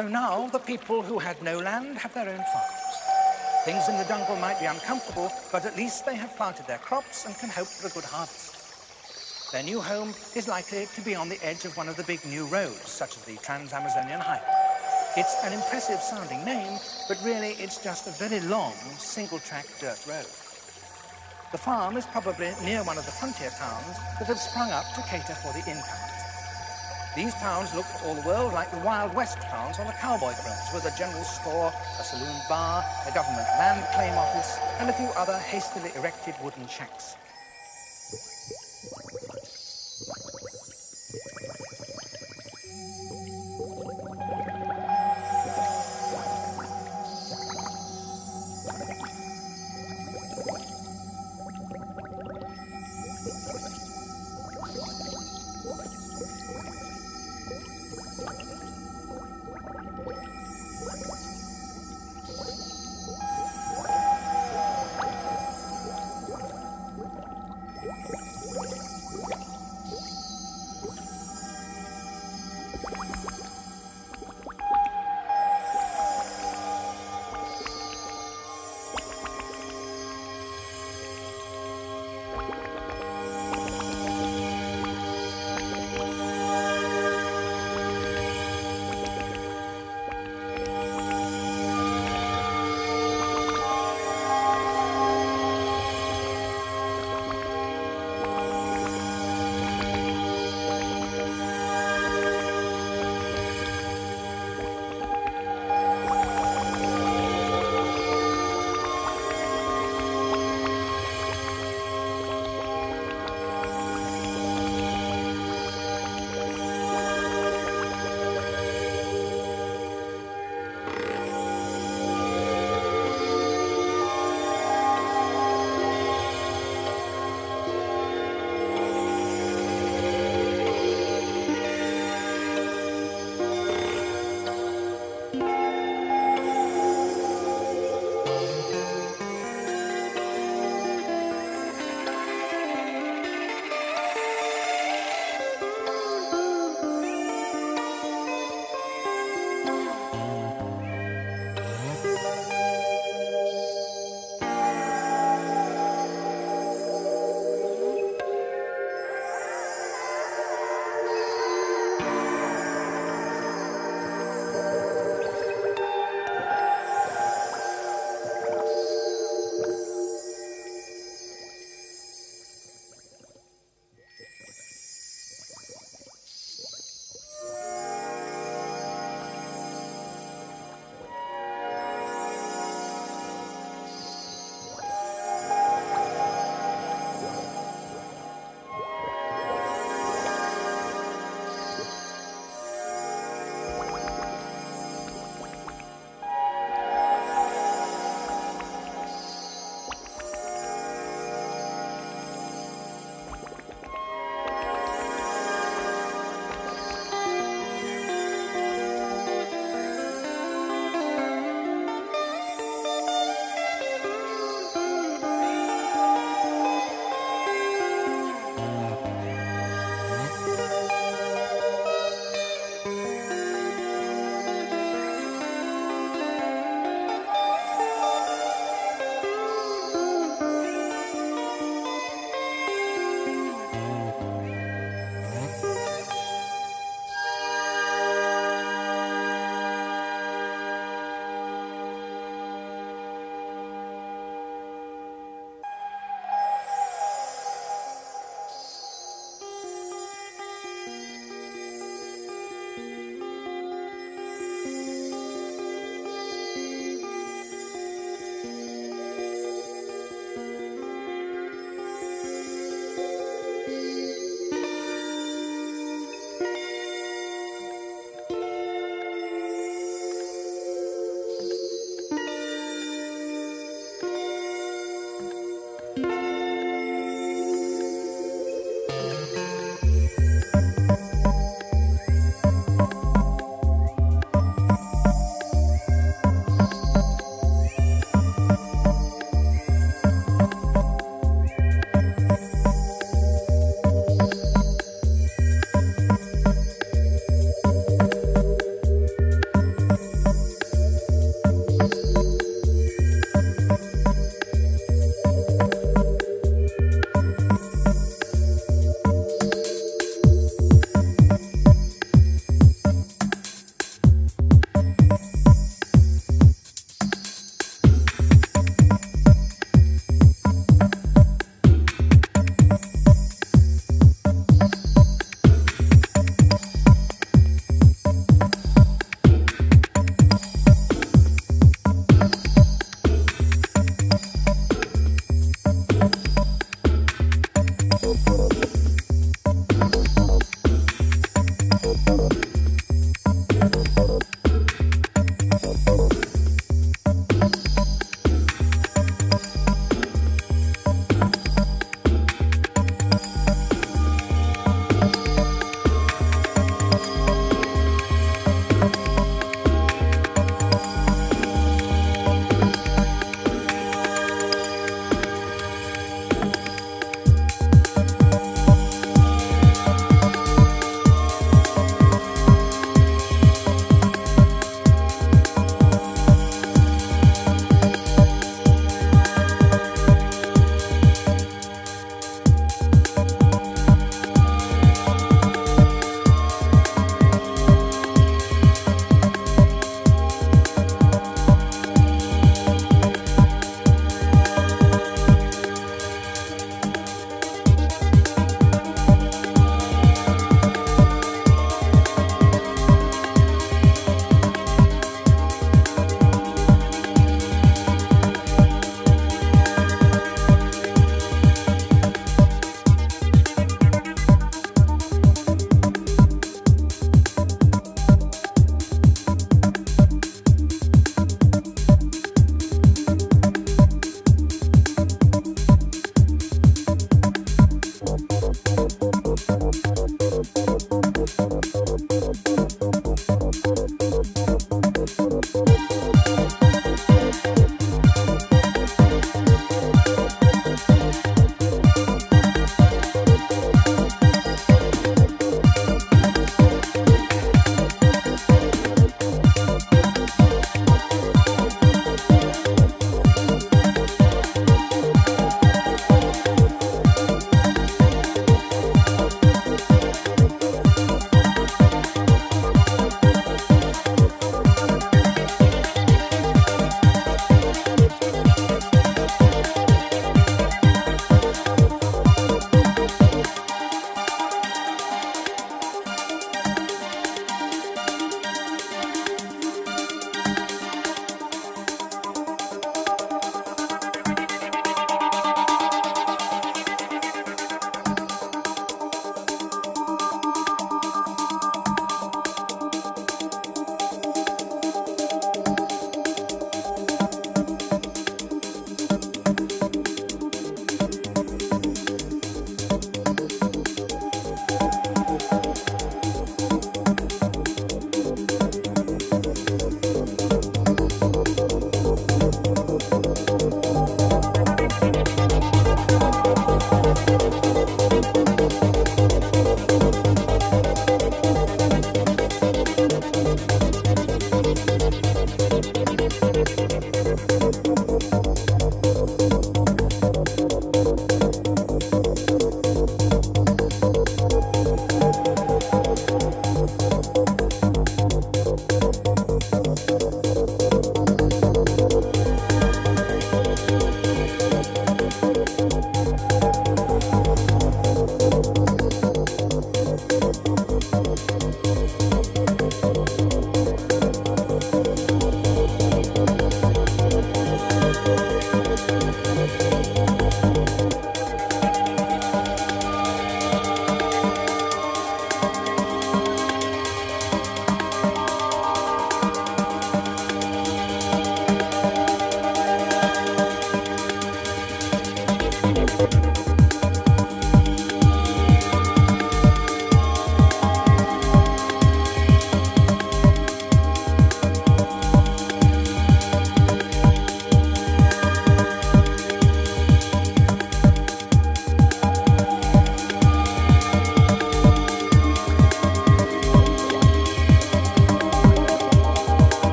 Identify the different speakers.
Speaker 1: So now the people who had no land have their own farms. Things in the jungle might be uncomfortable, but at least they have planted their crops and can hope for a good harvest. Their new home is likely to be on the edge of one of the big new roads, such as the Trans-Amazonian Highway. It's an impressive sounding name, but really it's just a very long single-track dirt road. The farm is probably near one of the frontier towns that have sprung up to cater for the incomers. These towns look for all the world like the Wild West towns on the cowboy fronts, with a general store, a saloon bar, a government land claim office, and a few other hastily erected wooden shacks.